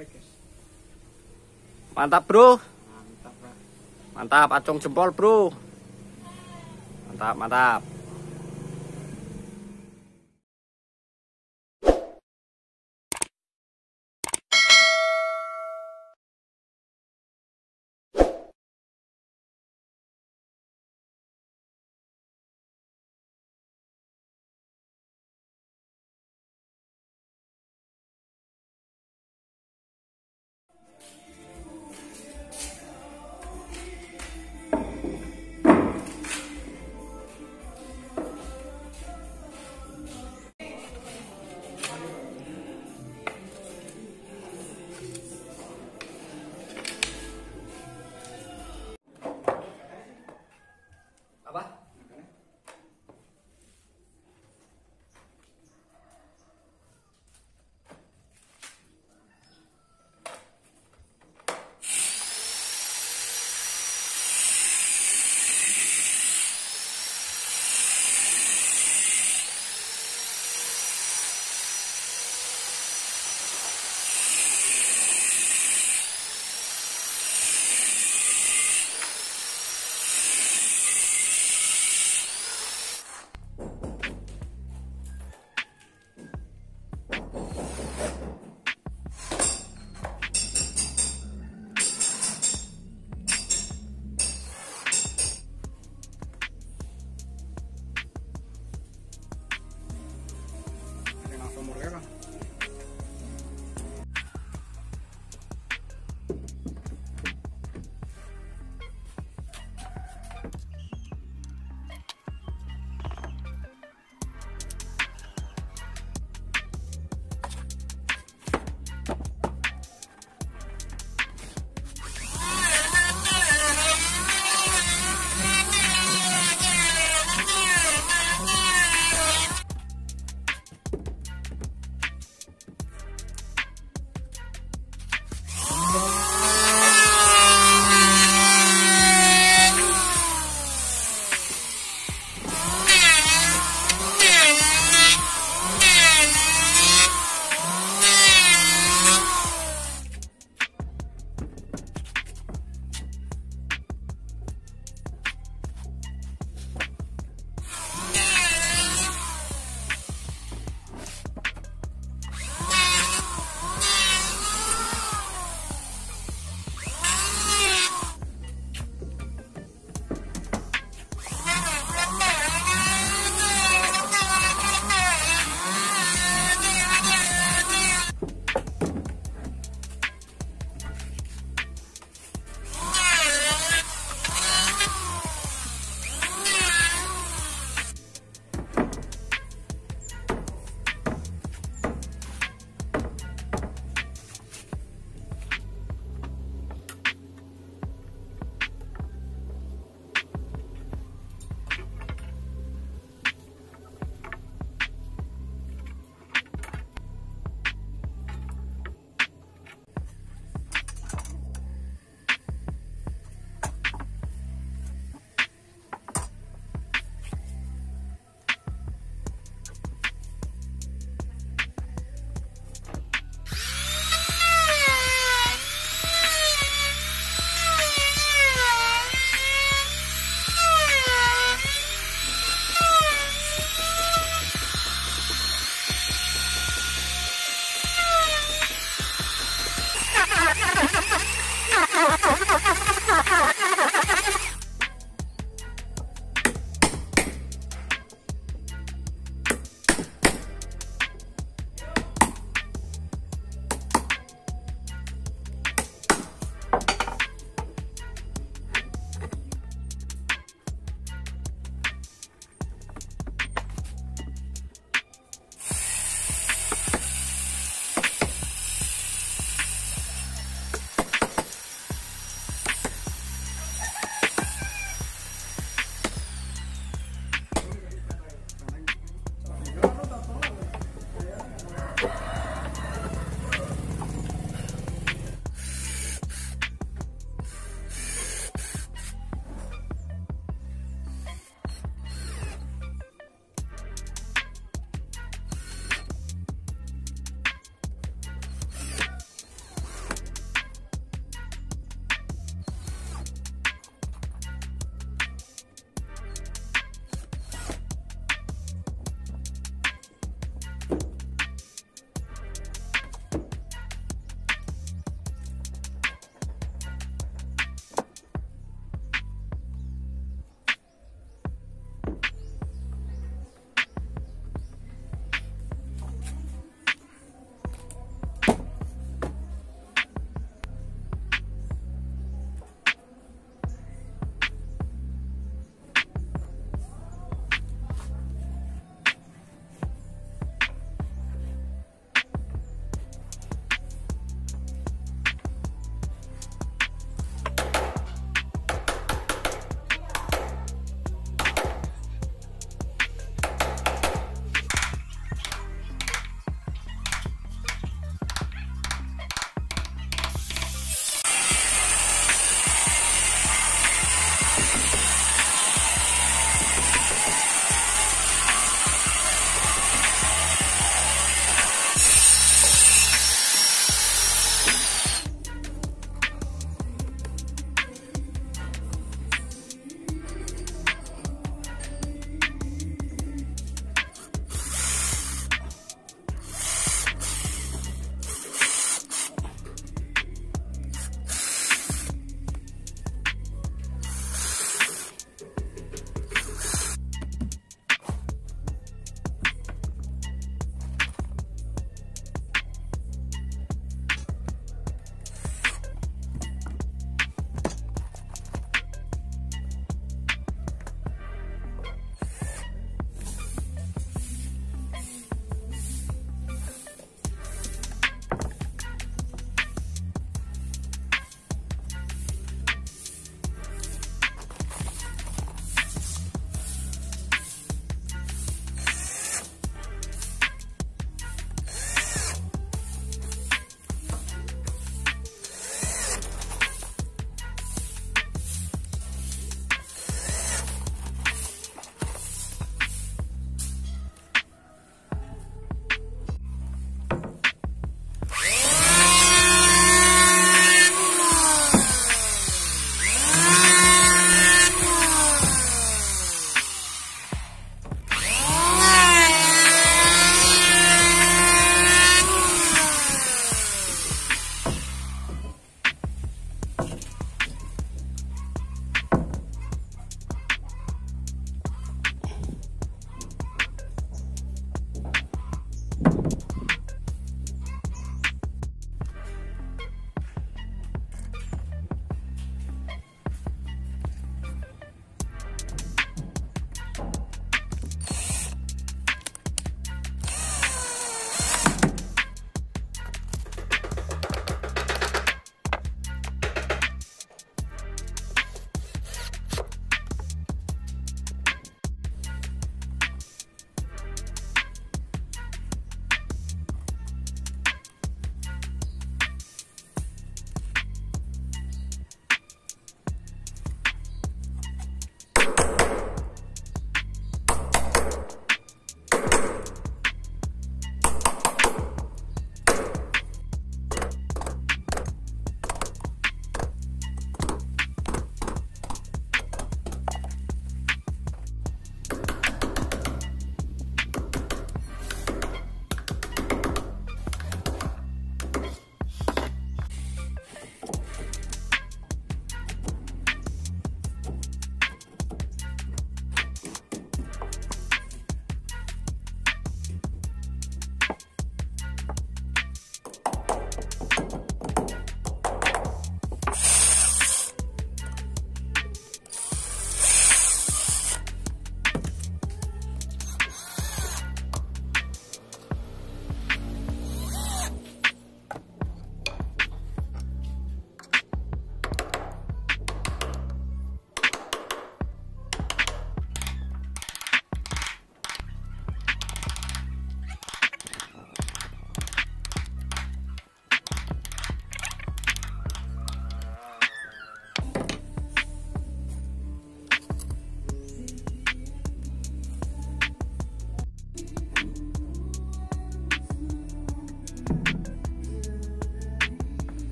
guys Mantap, Bro. mantap lah Mantap, acung jempol, Bro. Mantap, mantap. 你不见。Yeah.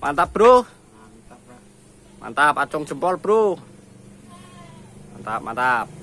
mantap bro. Mantap bro mantap acung jempol bro. Mantap mantap.